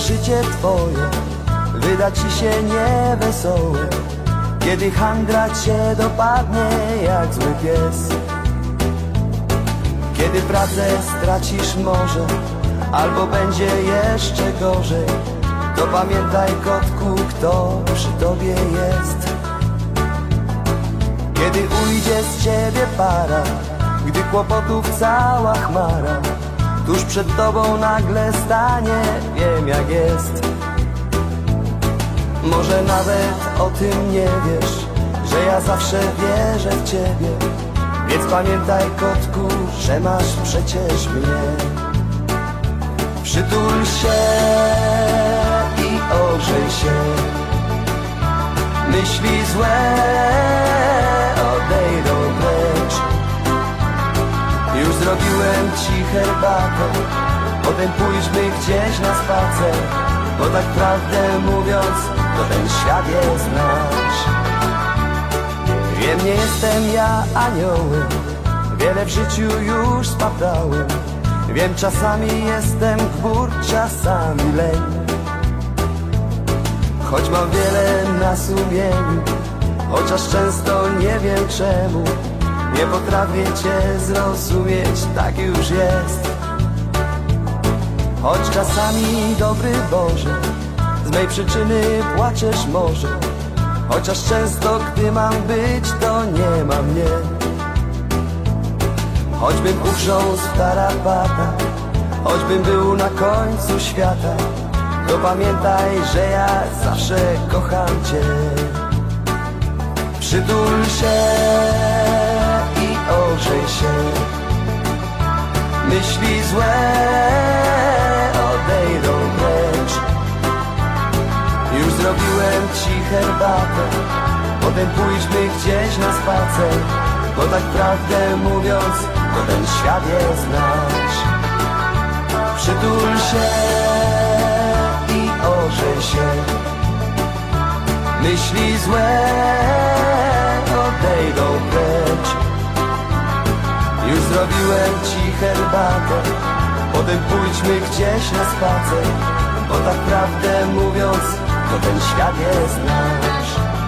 życie twoje wyda ci się niewesołe Kiedy handra cię dopadnie jak zły pies. Kiedy pracę stracisz może Albo będzie jeszcze gorzej To pamiętaj kotku, kto przy tobie jest. Kiedy ujdzie z ciebie para Gdy kłopotów cała chmara Tuż przed tobą nagle stanie Wiem jak jest. Może nawet o tym nie wiesz Że ja zawsze wierzę w ciebie. Więc pamiętaj kotku, że masz przecież mnie. Przytul się i ogrzej się. Myśli złe Już zrobiłem ci herbatę. Potem pójdźmy gdzieś na spacer Bo tak prawdę mówiąc To ten świat jest nasz. Wiem, nie jestem ja aniołem. Wiele w życiu już spadałem. Wiem, czasami jestem gbur, czasami leń. Choć mam wiele na sumieniu Chociaż często nie wiem czemu Nie potrafię cię zrozumieć, tak już jest. Choć czasami dobry Boże Z mej przyczyny płaczesz może. Chociaż często gdy mam być, to nie ma mnie. Choćbym ugrzązł w tarapatach Choćbym był na końcu świata To pamiętaj, że ja zawsze kocham Cię. Przytul się Myśli złe odejdą precz Już zrobiłem Ci herbatę Potem pójdźmy gdzieś na spacer Bo tak prawdę mówiąc To ten świat jest nasz Przytul się i ogrzej się. Myśli złe odejdą precz zrobiłem Ci herbatę. Potem pójdźmy gdzieś na spacer Bo tak prawdę mówiąc To ten świat jest nasz